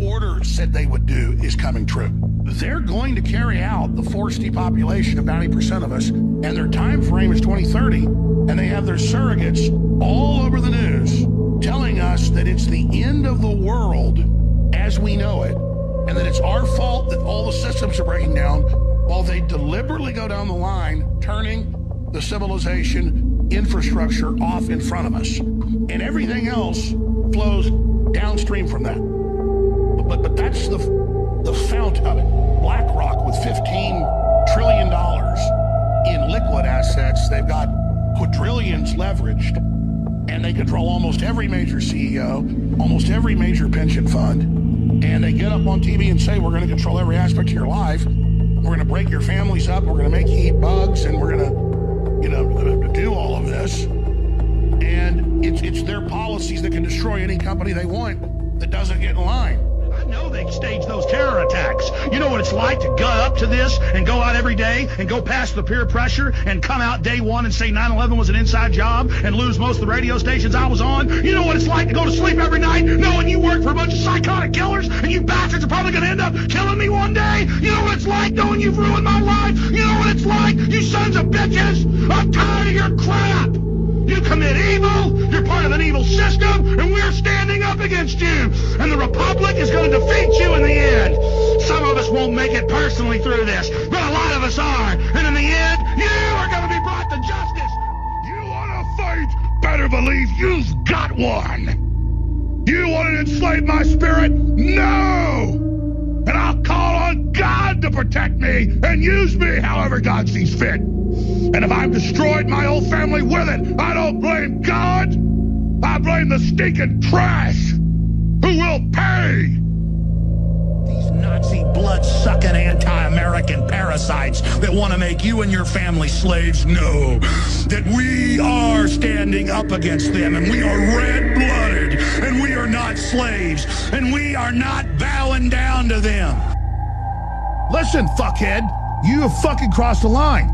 order said they would do is coming true. They're going to carry out the forced depopulation of 90% of us, and their time frame is 2030, and they have their surrogates all over the news telling us that it's the end of the world as we know it, and that it's our fault that all the systems are breaking down, while they deliberately go down the line, turning the civilization infrastructure off in front of us. And everything else flows downstream from that. But, but that's the, the fount of it. BlackRock with $15 trillion in liquid assets, they've got quadrillions leveraged, and they control almost every major CEO, almost every major pension fund. And they get up on TV and say, We're going to control every aspect of your life. We're going to break your families up. We're going to make you eat bugs, and we're going to, you know, do all of this. And it's, it's their policies that can destroy any company they want that doesn't get in line. I know they staged those terror attacks. You know what it's like to gut up to this and go out every day and go past the peer pressure and come out day one and say 9-11 was an inside job and lose most of the radio stations I was on. You know what it's like to go to sleep every night knowing you work for a bunch of psychotic killers and you bastards are probably going to end up killing me one day. You know what it's like knowing you've ruined my life. You know what it's like, you sons of bitches. I'm tired of your crap. You commit evil, you're part of an evil system, and we're standing against you. And the Republic is going to defeat you in the end. Some of us won't make it personally through this, but a lot of us are. And in the end, you are going to be brought to justice. You want to fight? Better believe you've got one. You want to enslave my spirit? No! And I'll call on God to protect me and use me however God sees fit. And if I've destroyed my whole family with it, I don't blame God. I blame the stinking trash who will pay. These Nazi blood-sucking anti-American parasites that want to make you and your family slaves know that we are standing up against them and we are red-blooded and we are not slaves and we are not bowing down to them. Listen, fuckhead, you have fucking crossed the line.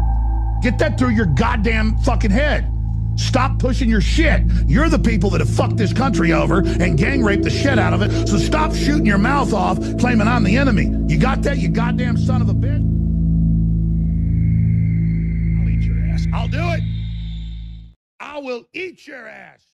Get that through your goddamn fucking head. Stop pushing your shit. You're the people that have fucked this country over and gang raped the shit out of it. So stop shooting your mouth off claiming I'm the enemy. You got that, you goddamn son of a bitch? I'll eat your ass. I'll do it. I will eat your ass.